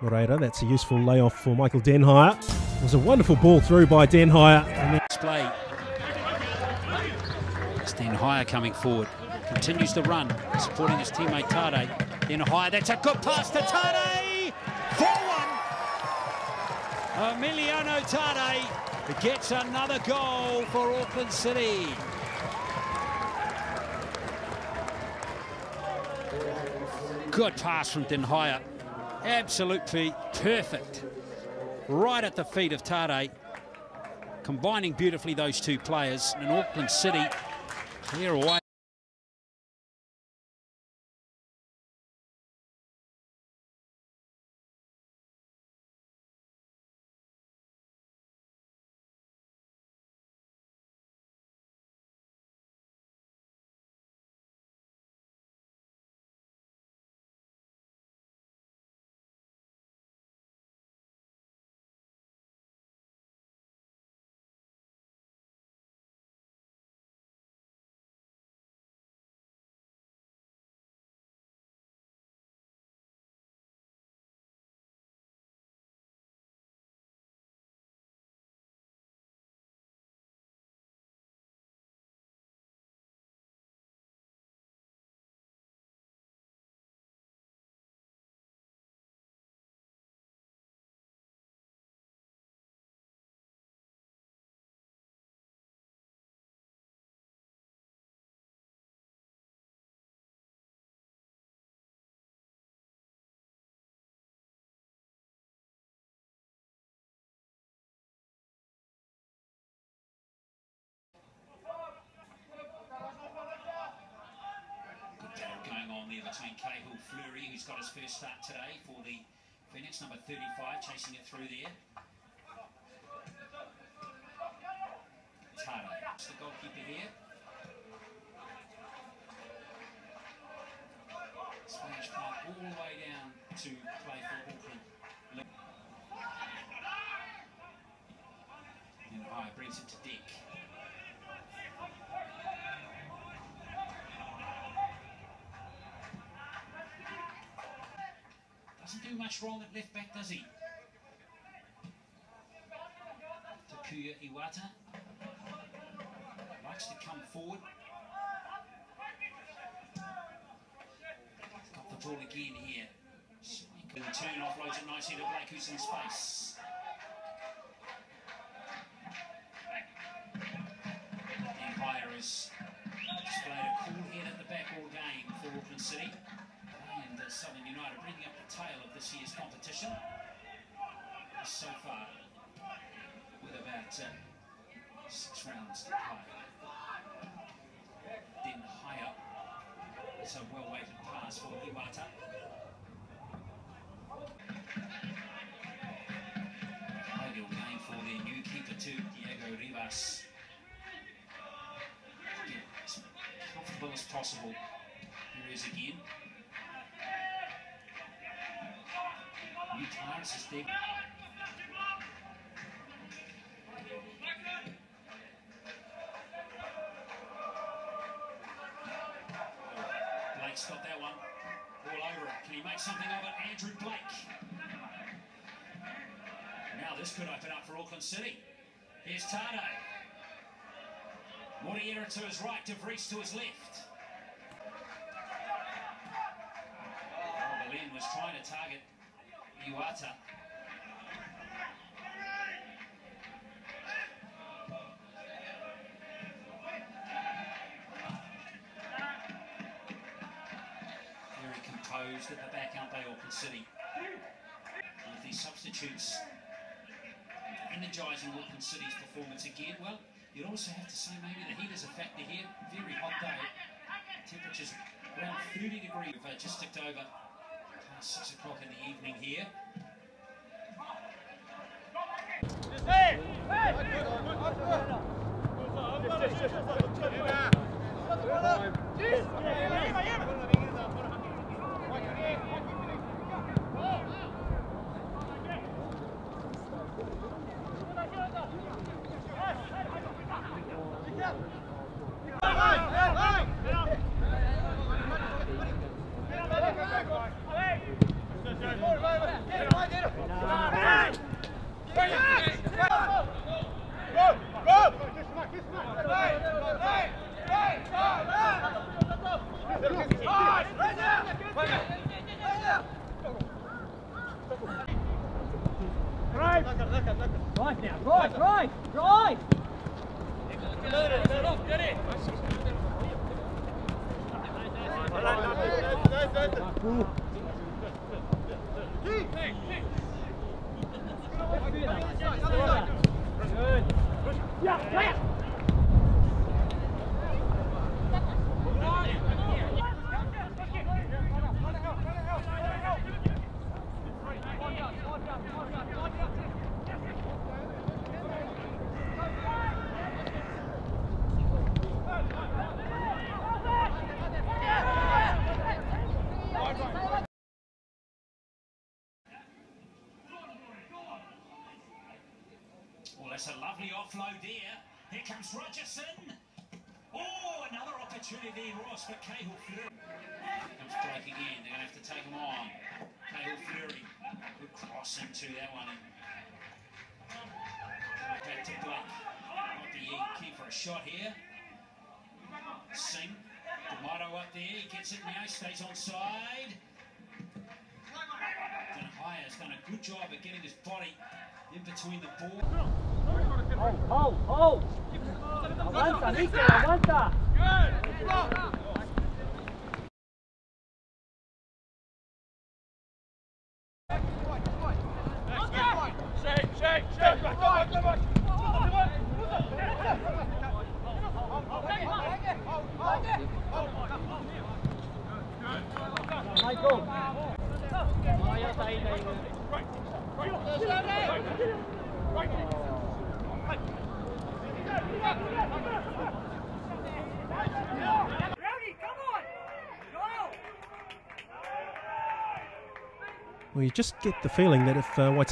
Moreira. That's a useful layoff for Michael Den Heijer. It was a wonderful ball through by Den Heijer. Display. It's Den Heijer coming forward. Continues to run, supporting his teammate Tade. Den Heijer, that's a good pass to Tade! 4-1! Emiliano Tade gets another goal for Auckland City. Good pass from Den Heijer. Absolutely perfect. Right at the feet of Tade. Combining beautifully those two players. And Auckland City clear away. Between Cahill Fleury, who's got his first start today for the Phoenix, number 35, chasing it through there. Doesn't do much wrong at left back, does he? Takuya Iwata likes to come forward. Got the ball again here. The turn offloads it nicely to Blake, who's in space. Den Heijer has displayed a cool head at the back all game for Auckland City uh, Southern United bringing up the tail of this year's competition so far with about uh, six rounds to play. Den Heijer, it's a well-weighted pass for Iwata. Ideal game for their new keeper too, Diego Rivas. Get as comfortable as possible. He is again. Blake's got that one. All over it. Can he make something of it? Andrew Blake. Now this could open up for Auckland City. Here's Tade. Moreira to his right, De Vries to his left. Oh, Berlin was trying to target Iwata. Very composed at the back, aren't they, Auckland City? With these substitutes energising Auckland City's performance again, well, you'd also have to say maybe the heat is a factor here. Very hot day. Temperatures around 30 degrees. We've uh, just ticked over six o'clock in the evening here. Right now, right, right, right. Good. Yeah, yeah. Well, that's a lovely offload there. Here comes Rogerson. Oh, another opportunity, Ross, for Cahill Fleury. Comes Blake again. They're going to have to take him on. Cahill Fleury. Good cross into that one. Back to Blake. Might be key for a shot here. Singh. D'Amato up there. He gets it now. Stays on side. Good job of getting his body in between the ball. Hold, hold, hold. Aguanta, Mikel, aguanta. Michael. Well, you just get the feeling that if uh, White